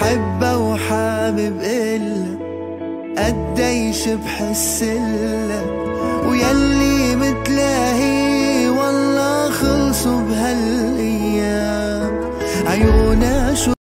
بحبها وحابب إلا قديش بحس إلا ويلي متلاهي والله خلصوا بهالأيام. عيونا شو